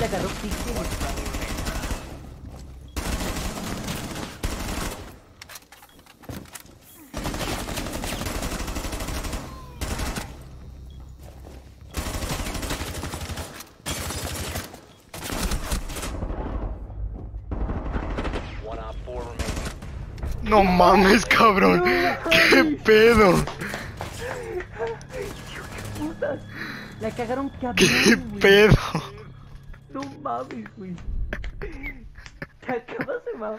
le agarró. No mames, cabrón. ¿Qué pedo? La cagaron cabrón, ¿Qué pedo? No mames, güey. Te acabas de mamar.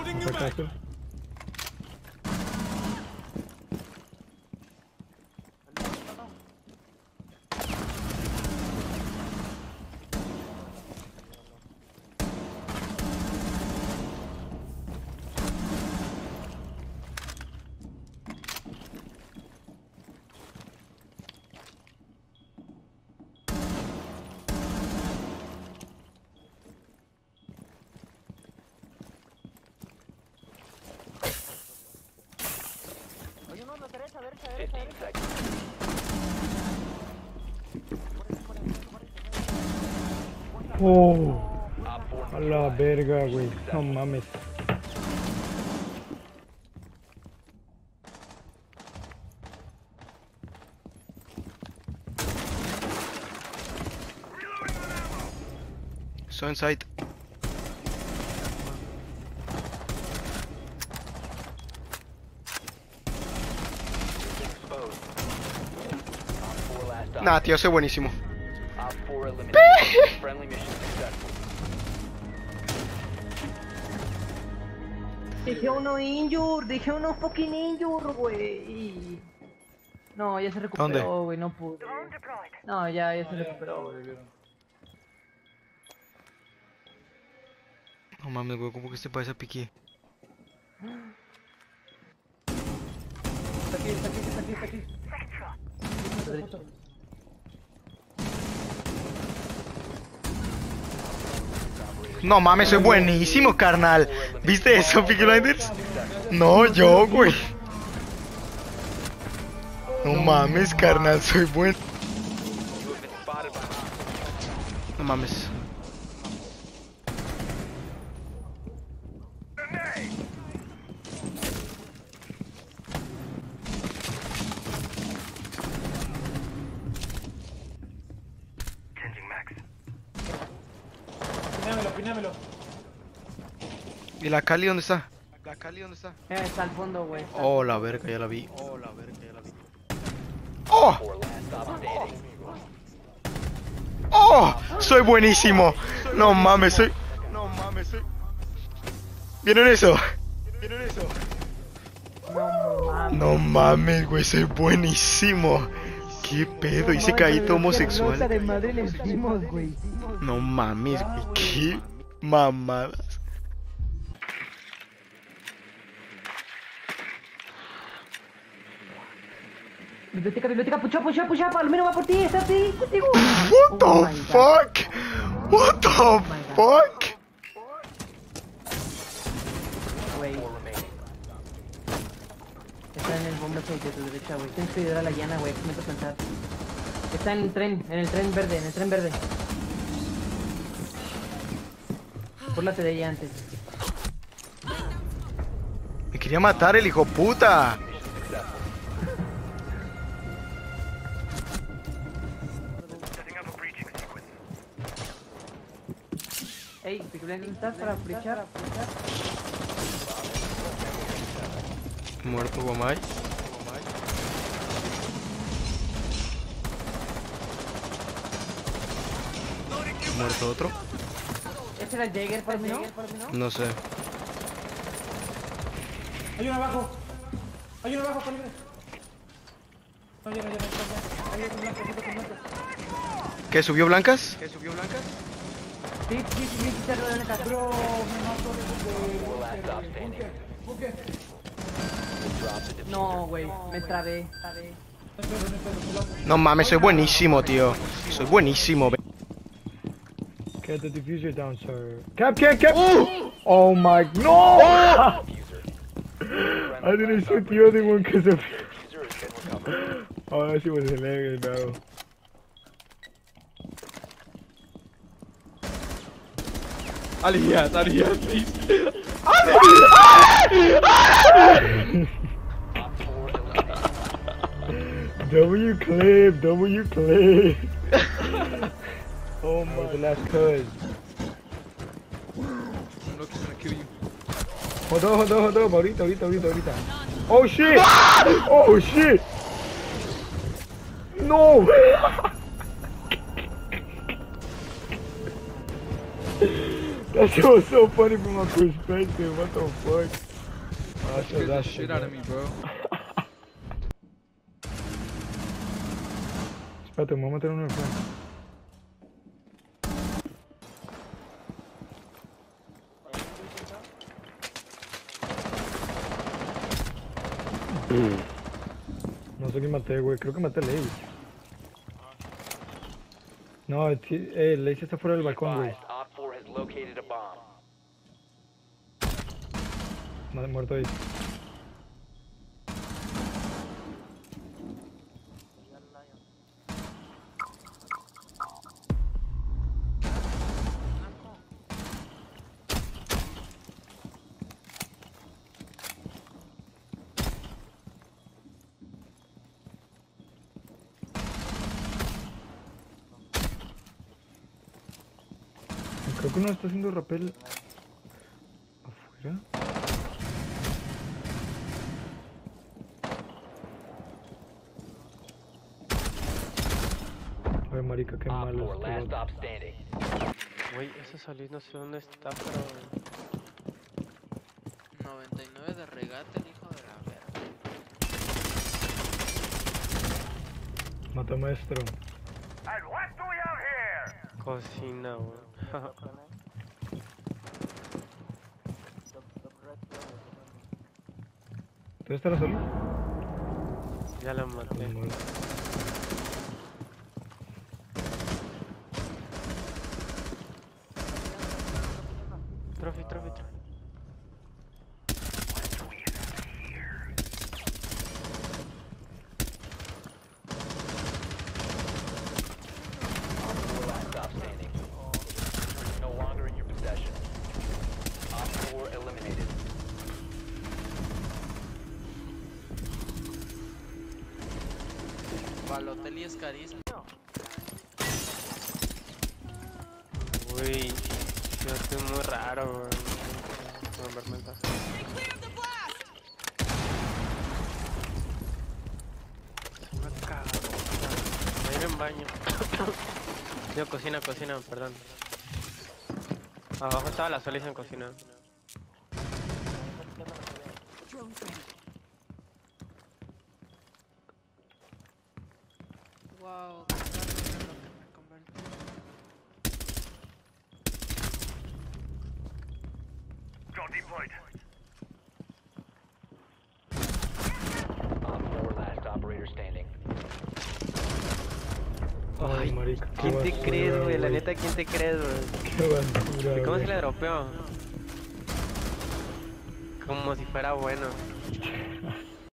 Oye, no, no, derecha, derecha, derecha, derecha. Oh, Op a la verga, güey. No mames. So inside. Nah, tío, soy buenísimo. Dejé uno injure, dejé uno fucking injure, güey. No, ya se recuperó, güey, no pude. No, ya, ya se recuperó, güey. No mames, güey, ¿cómo que este parece a Piqui? Está aquí, está aquí, está aquí, está aquí. No mames, soy buenísimo, carnal. ¿Viste eso, Piqui Blinders? No, yo, güey. No mames, carnal, soy buen. No mames. Pinámelo, pinámelo. ¿Y la Cali dónde está? ¿La Cali dónde está? Eh, está al fondo, güey. Oh, la verga, ya la vi. Oh, la verga, ya la vi. ¡Oh! ¡Oh! Soy buenísimo. No mames, soy. No mames, soy. ¿Vieron eso? ¿Vieron eso? No mames. No mames, güey, soy buenísimo. ¿Qué pedo? Hice caído homosexual. de madre le dimos, güey. No mames, güey, qué mamadas. Biblioteca, biblioteca, pucha, pucha, pucha, Palmero va por ti, está ahí, contigo. What Oh the my God. fuck? What the my fuck? Remaining. Está en el bomba de tu derecha, güey. Tienes que ayudar a la llana, güey, comienza a pensar. Está en el tren, en el tren verde, en el tren verde. Búrlate de ella antes. Me quería matar el hijo puta. Ey, Piculín, ¿dónde estás para flechar? Muerto Guamay. Muerto otro. ¿Ese era el Jäger para mí, no? No sé. Hay uno abajo. Hay uno abajo, calibre. No, ya no, ya no, ya no. Hay otro blanco, hay otro blanco. ¿Qué subió blancas? ¿Qué subió blancas? Sí, sí, sí, sí, sí, sí, la No, güey, me trabé, trabé. No mames, soy buenísimo, tío. Soy buenísimo. ve- Get the diffuser down, sir. Cap, cap, cap! Oh my, no! I didn't shoot the other one because of... Oh, that shit was hilarious, bro. Alias, alias, please. Op W clip, W clip. oh my god, last cuz. Loki's gonna kill you. Hold on, hold on, hold on. Ahorita, ahorita, ahorita, ahorita. Oh shit! Ah! Oh shit! No! that shit was so funny from my perspective. What the fuck? Oh, Scared the shit out of me, bro. Espérate, me voy a meter uno en el frente. No sé quién maté, güey. Creo que maté a Leis. No, eh, Leis está fuera del balcón, güey. Advised, Op 4 has located a bomb. Ma- Muerto ahí. Creo que uno está haciendo rappel afuera. Ay, marica, qué Op malo 4, last vato. stop standing. Güey, ese salí no sé dónde está, pero... 99 de regate, el hijo de la verga. Mata maestro. Cocina, güey. ¿Tú estás solo? ya la maté. Trophy, trophy, trophy. Four last stop standing. No longer in your possession. Op 4 eliminated. Balotelli es carísimo. Uy, yo estoy muy raro. Es una cagada. Voy a ir en baño. Yo cocina, cocina, perdón. Abajo estaba la Solis en cocina. Wow, qué rápido lo que me convertí. Op 4 last operator standing. Ay, marica. ¿Quién te crees, güey? La neta, ¿quién te crees, güey? Qué basura, ¿Y cómo se le dropeó? Como si fuera bueno.